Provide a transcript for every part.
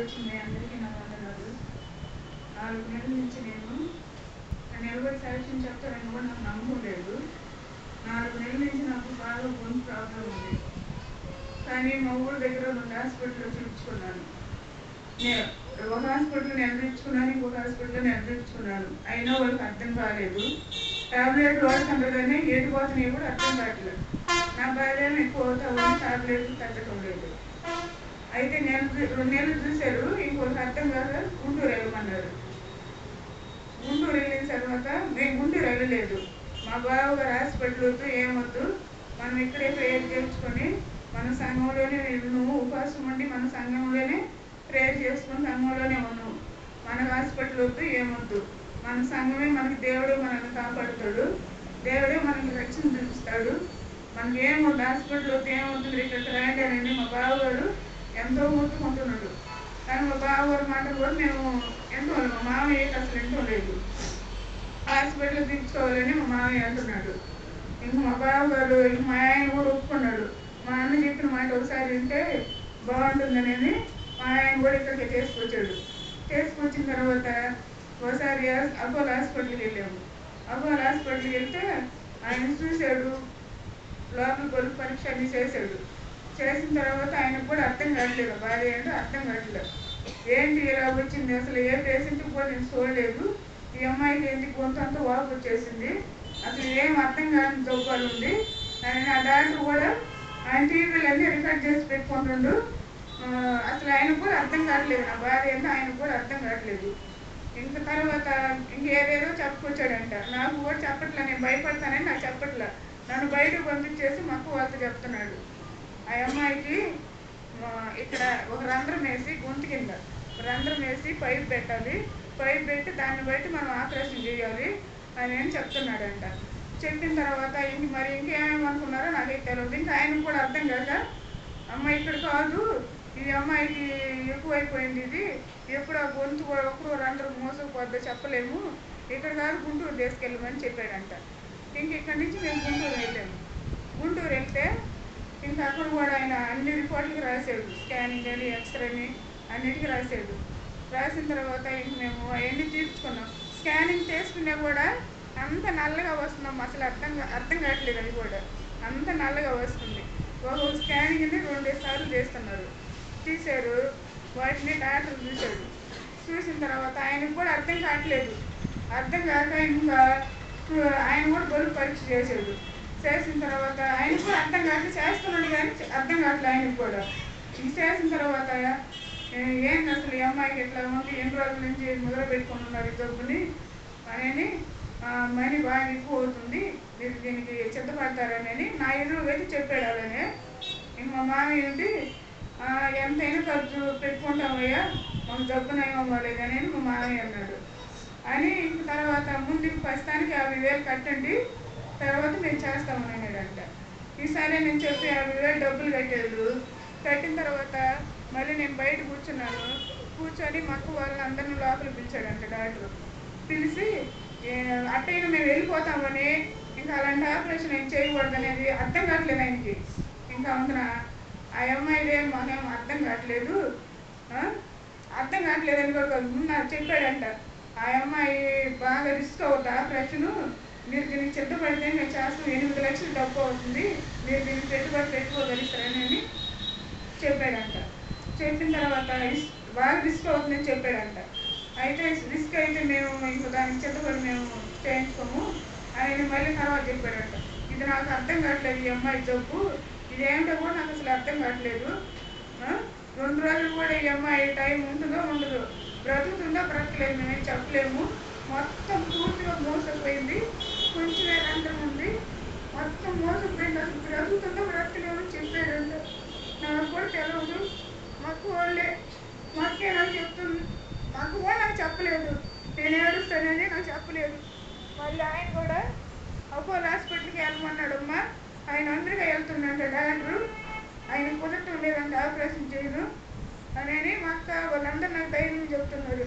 వచ్చింది అందరికీ నా వందనాలు నాలుగు నెలల నుంచి నేను నేను నిలబడి సాక్ష్యం చెప్తానని కూడా నాకు నమ్మకం లేదు నాలుగు నెలల నుంచి నాకు బాగా బోన్ ప్రాబ్లం ఉంది కానీ మా ఊరు దగ్గర రెండు హాస్పిటల్లో చూపించుకున్నాను నేను ఒక హాస్పిటల్ నిలబెట్టుకున్నాను ఇంకొక హాస్పిటల్లో నిలబెట్టుకున్నాను అయినా వాళ్ళకి అర్థం కాలేదు టాబ్లెట్ వాడుతుండగానే ఏటు పోతున్నాయి కూడా అర్థం కావట్లేదు నా భార్య ఎక్కువ అవుతా టాబ్లెట్లు తగ్గటం లేదు అయితే నేను రెండు నెలలు చూశారు ఇంకొకటి అర్థం కాదు గుంటూరు వెళ్ళమన్నారు. గుంటూరు వెళ్ళిన తర్వాత మేము గుంటూరు వెళ్ళలేదు. మా బావ గారు హాస్పిటల్ వద్దు ఏమొద్దు మనం ఇక్కడే ప్రేయర్ చేసుకొని మన సంఘంలోనే నువ్వు ఉపాసం ఉండి మన సంఘంలోనే ప్రేయర్ చేసుకుని సంఘంలోనే ఉన్నావు మన హాస్పిటల్ వద్దు ఏమొద్దు. మన సంఘమే మనకి దేవుడే మనల్ని కాపాడుతాడు. దేవుడే మనకి రక్షణ చూపిస్తాడు. మనకి ఏమొద్దు హాస్పిటల్ వద్దు ఏమవుతుంది ఇక్కడ రాండి అని మా బావగారు ఎంతో మొత్తుకుంటున్నాడు కానీ మా బావగారు మాటలు కూడా మేము ఎంతో మా మామయ్యకి అసలు ఎంతో లేదు. హాస్పిటల్ తీసుకోవాలని మా మామయ్య అంటున్నాడు. ఇంక మా బావగారు ఇంక మా ఆయన కూడా ఒప్పుకున్నాడు. మా అన్న చెప్పిన మాట ఒకసారి వింటే బాగుంటుందనేది మా ఆయన కూడా ఇక్కడికి తీసుకొచ్చాడు. తీసుకొచ్చిన తర్వాత ఒకసారి అపోలో హాస్పిటల్కి వెళ్ళాము. అపోలో హాస్పిటల్కి వెళ్తే ఆయన చూశాడు. లోపల గొలుపు పరీక్ష అన్ని చేశాడు. చేసిన తర్వాత ఆయనకు కూడా అర్థం కావట్లేదు. భార్య ఏంటో అర్థం కావట్లేదు. ఏంటి ఇలా వచ్చింది? అసలు ఏ పేషెంట్కి కూడా నేను చూడలేదు. ఈ అమ్మాయికి ఏంటి? గొంతంతా అంతా వాపు వచ్చేసింది. అసలు ఏం అర్థం కాని జబ్బులు ఉంది. ఆయన ఆ డాక్టర్ కూడా ఆయన టీవీలు అన్నీ రికార్డ్ చేసి పెట్టుకుంటుండు. అసలు ఆయనకు కూడా అర్థం కావట్లేదు. నా భార్య ఏంటో ఆయనకు కూడా అర్థం కావట్లేదు. ఇంత తర్వాత ఇంకేదేదో చెప్పుకొచ్చాడంట. నాకు కూడా చెప్పట్లే నేను భయపడతానని నాకు చెప్పట్లే. నన్ను బయటకు పంపించేసి మక్కు వాళ్ళతో చెప్తున్నాడు. ఆ అమ్మాయికి ఇక్కడ ఒక రంధ్రం వేసి గొంతు కింద రంధ్రం వేసి పైప్ పెట్టాలి. పైప్ పెట్టి దాన్ని బట్టి మనం ఆపరేషన్ చేయాలి అని ఏం చెప్తున్నాడంట. చెప్పిన తర్వాత ఇంక మరి ఇంకేమేమనుకున్నారో నాకు నాకైతే తెలియదు ఇంకా ఆయనకు కూడా అర్థం కాక అమ్మాయి ఇక్కడ కాదు ఈ అమ్మాయికి ఎక్కువైపోయింది ఇది. ఎప్పుడు ఆ గొంతు కూడా ఒకరు రంధ్రం మోసకపోద్దో చెప్పలేము. ఇక్కడ కాదు గుంటూరు తీసుకెళ్ళమని చెప్పాడంట. ఇంక ఇక్కడి నుంచి మేము గుంటూరు వెళ్ళాము. గుంటూరు వెళ్తే ఇంకా అక్కడ కూడా ఆయన అన్ని రిపోర్ట్లకి రాశాడు. స్కానింగ్ అని ఎక్స్రేని అన్నిటికీ రాశాడు. రాసిన తర్వాత ఇంక మేము అవన్నీ తీర్చుకున్నాం. స్కానింగ్ చేసుకున్నా కూడా అంత నల్లగా వస్తున్నాం అసలు అర్థం అర్థం కావట్లేదు అది కూడా. అంత నల్లగా వస్తుంది. ఒక స్కానింగ్ని రెండు సార్లు చేస్తున్నారు. తీశారు. వాటిని డాక్టర్ చూశాడు. చూసిన తర్వాత ఆయనకు కూడా అర్థం కావట్లేదు. అర్థం కాక ఇంకా ఆయన కూడా బరువు పరీక్ష చేశాడు. చేసిన తర్వాత ఆయన కూడా అర్థం కావట్లేదు చేస్తున్నాడు కానీ అర్థం కావట్లేదు ఆయనకు కూడా. ఇది చేసిన తర్వాత ఏం ఏంటి అసలు ఈ అమ్మాయికి ఎట్లా ఉంది? ఎన్ని రోజుల నుంచి మొదలు పెట్టుకుని ఉన్నారు ఈ జబ్బుని అని మనీ బాగా ఎక్కువ అవుతుంది. మీరు దీనికి చెత్తపడతారని నా ఎదురు వెళ్ళి చెప్పాడు అలానే. ఇంక మా మామయ్య ఉండి ఎంతైనా ఖర్చు పెట్టుకుంటామయ్యా మాకు జబ్బున ఏమవ్వలేదు అని మా మామయ్య అన్నాడు. అని ఇంక తర్వాత ముందు ప్రస్తుతానికి యాభై వేలు కట్టండి. తర్వాత నేను చేస్తామని అన్నాడంట ఈసారి నేను చెప్పి యాభై వేలు డబ్బులు కట్టేళ్ళు. కట్టిన తర్వాత మళ్ళీ నేను బయట కూర్చున్నాను. కూర్చొని మక్కు అందరిని లోపల పిలిచాడంట డాక్టర్. పిలిచి అట్టయినా మేము వెళ్ళిపోతామని ఇంకా అలాంటి ఆపరేషన్ ఏం చేయకూడదు అనేది అర్థం కావట్లేదు ఆయనకి. ఇంకా అందున ఆ అమ్మాయిలే మాకేం అర్థం కావట్లేదు. అర్థం కావట్లేదు అని కూడా చెప్పాడంట. ఆ అమ్మాయి బాగా రిస్క్ అవుతా ఆపరేషను. మీరు దీనికి సిద్ధపడితే మేము చేస్తాం ఎనిమిది లక్షలు డబ్బు అవుతుంది. మీరు దీనికి పెట్టుబడి పెట్టుకోగలుగుతారని అని చెప్పాడంట. చెప్పిన తర్వాత బాగా రిస్క్ అవుతుందని చెప్పాడంట. అయితే రిస్క్ అయితే మేము ఇంక దానికి చెట్టుబడి మేము చేయించుకోము. ఆయన మళ్ళీ తర్వాత చెప్పాడంట. ఇది నాకు అర్థం కావట్లేదు ఈ అమ్మాయి జబ్బు. ఇదేమిటో కూడా నాకు అసలు అర్థం కావట్లేదు. రెండు రోజులు కూడా ఈ అమ్మాయి టైం ఉంటుందో ఉండదు బ్రతుకుతుందో బ్రతకలేదు. మేము చెప్పలేము. మొత్తం పూర్తిగా మోసపోయింది. కొంచెం రంధ్రం ఉంది. మొత్తం మోసపోయింది. అసలు బ్రతుకుతుందో బ్రతకలేమో చెప్పాడంట నాకు కూడా తెలియదు మాకు వాళ్ళే మాకే నాకు చెప్తుంది. మాకు కూడా నాకు చెప్పలేదు. నేను ఏడుస్తానని నాకు చెప్పలేదు. మళ్ళీ ఆయన కూడా అపోలో హాస్పిటల్కి వెళ్ళమన్నాడు అమ్మ ఆయన అందరికీ వెళ్తున్నాడు డాక్టర్. ఆయన కుదరటం లేదంటే ఆపరేషన్ చేయను. అని మా అక్క వాళ్ళందరూ నాకు ధైర్యం చెప్తున్నారు.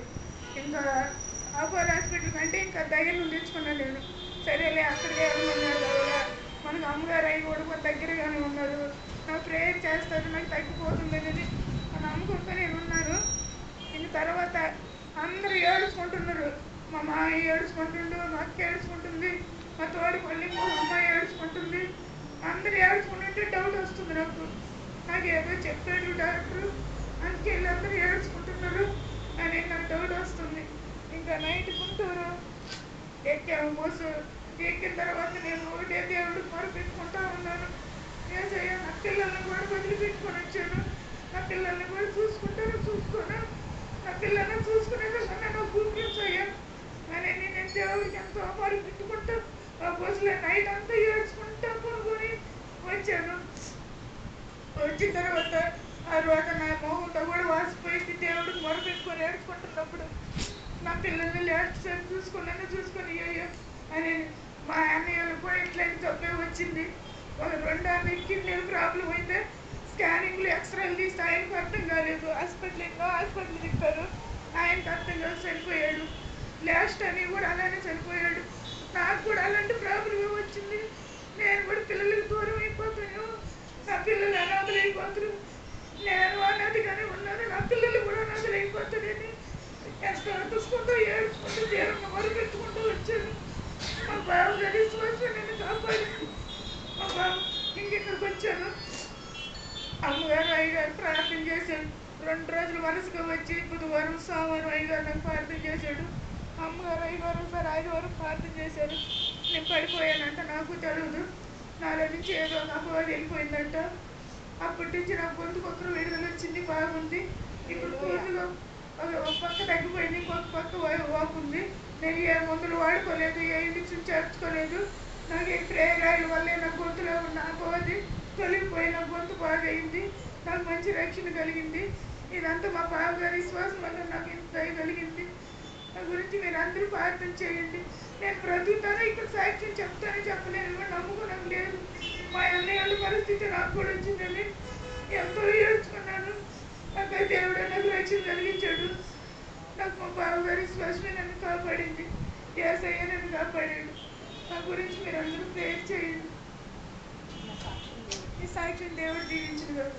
ఇంకా అపోలో హాస్పిటల్ కంటే ఇంకా దగ్గర ఉండించుకున్నా నేను సరేలే అక్కడికే వెళ్ళమన్నారు కదా మనకు అమ్మగారు అయ్యి కూడా కొంత దగ్గరగానే ఉన్నారు. నా ప్రేయర్ చేస్తారు నాకు తగ్గిపోతుంది అనేది నా నమ్మకంతో నేను ఉన్నాను. తర్వాత అందరూ ఏడుచుకుంటున్నారు. మా మామయ్య ఏడుచుకుంటుండు మా అక్క ఏడుచుకుంటుంది మా తోడి పల్లి మా అమ్మాయి ఏడుచుకుంటుంది. అందరూ ఏడుచుకుంటుంటే డౌట్ వస్తుంది నాకు. నాకు ఏదో చెప్పాడు డాక్టర్. అందుకే వీళ్ళందరూ ఏడుచుకుంటున్నారు. అని నాకు డౌట్ వస్తుంది. ఇంకా నైట్ గుంటూరు. ఎక్కాము బస్సు. ఎక్కిన తర్వాత నేను ఒకటే దేవుడు మొరపెట్టుకుంటా ఉన్నాను. ఏసయ్య నా పిల్లల్ని కూడా వదిలిపెట్టుకొని వచ్చాను. నా పిల్లల్ని కూడా చూసుకుంటాను చూసుకోను. నా పిల్లల్ని చూసుకునే విధంగా నన్ను చూపించయ్యా అని నేను దేవుడికి ఎంతో మొరపెట్టుకుంటూ ఆ బస్సులో నైట్ అంతా ఏడ్చుకుంటా కొనుక్కొని వచ్చాను. వచ్చిన తర్వాత ఆ రోజు నా మొహంతో కూడా వాసిపోయింది. దేవుడికి మొరపెట్టుకొని ఏడ్చుకుంటున్నప్పుడు నా పిల్లల్ని లాస్ట్ సార్ చూసుకున్నాను చూసుకొని అయ్యో అని మా అన్నయ్యలు కూడా ఇట్లాంటి జబ్బే వచ్చింది. వాళ్ళ రెండు ఆమె కిడ్నీ ప్రాబ్లం అయితే స్కానింగ్లు ఎక్స్రేలు తీసి ఆయనకు అర్థం కాలేదు. హాస్పిటల్ ఎన్నో హాస్పిటల్ తిప్పారు. ఆయనకు అర్థం కాదు చనిపోయాడు. లాస్ట్ అని కూడా అలానే చనిపోయాడు. నాకు కూడా అలాంటి ప్రాబ్లమే వచ్చింది. నేను కూడా పిల్లలకి దూరం అయిపోతాను. నా పిల్లలు అనాథలు అయిపోతారు నేను అనాథగానే ఉన్నాను. నా పిల్లలు కూడా అనాథలు అయిపోతారని ఎంతో దుఃఖంతో ఏడుచుకుంటూ దేవుని మొరపెట్టుకుంటూ వచ్చాను మా బాబు నన్ను కాపాడింది. మా బాబు ఇంకెక్కడికి వచ్చాను అమ్మగారు అయ్యగారు ప్రార్థన చేశాడు రెండు రోజులు వరుసగా వచ్చి బుధవారం సోమవారం అయ్యగారు నాకు ప్రార్థన చేశాడు. అమ్మగారు అయ్యగారు ఒకసారి ఆదివారం ప్రార్థన చేశారు. నేను పడిపోయానంట నాకు తెలియదు నాలో నుంచి ఏదో అపవాది వెళ్ళిపోయిందంట. అప్పటి నుంచి నా గొంతుకు విడుదల వచ్చింది బాగుంది. ఇప్పుడు పూర్తిగా ఒక పక్క తగ్గిపోయింది ఇంకొక పక్క బాగుంది నేను ఏ మందులు వాడుకోలేదు ఏ ఇంజక్షన్ చేర్చుకోలేదు. నాకు ఈ ప్రేరాయిల వల్లే నా గొంతులో ఉన్న అది తొలగిపోయి నా గొంతు బాగైంది. నాకు మంచి రక్షణ కలిగింది. ఇదంతా మా బావగారి విశ్వాసం వల్ల నాకు ఇంత దయ కలిగింది. నా గురించి మీరు అందరూ ప్రార్థన చేయండి. నేను బ్రతుకుతాను ఇక్కడ సాక్ష్యం చెప్తాను చెప్పలేను. కూడా లేదు మా అన్నయ్య వాళ్ళ పరిస్థితి నాకు కూడా వచ్చిందని ఎంతో ఏడ్చుకున్నాను. నాకు దేవుడు నాకు రక్షణ కలిగించాడు నాకు మా బావగారి విశ్వాసమే నన్ను కాపాడింది. ఏసయ్య నన్ను కాపాడాడు. నా గురించి మీరు అందరూ ప్రేయర్ చేయండి. ఈ సాక్ష్యం దేవుడు దీవించిన కదా